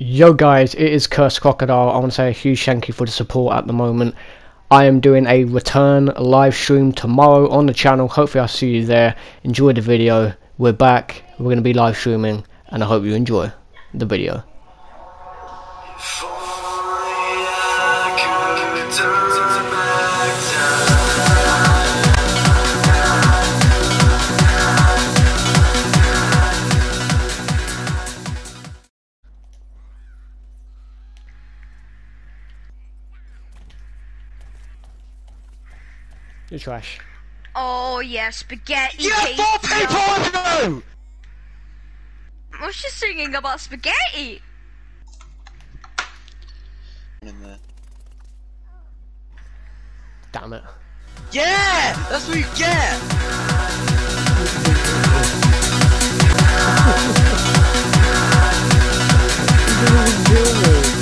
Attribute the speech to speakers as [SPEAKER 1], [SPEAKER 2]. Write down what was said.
[SPEAKER 1] Yo guys, it is Cursed Crocodile. I want to say a huge thank you for the support at the moment. I am doing a return live stream tomorrow on the channel. Hopefully I'll see you there. Enjoy the video. We're back. We're going to be live streaming and I hope you enjoy the video. You're trash.
[SPEAKER 2] Oh, yeah, spaghetti.
[SPEAKER 3] You have four people
[SPEAKER 2] she singing about spaghetti?
[SPEAKER 3] In there.
[SPEAKER 1] Damn it.
[SPEAKER 3] Yeah! That's what you get!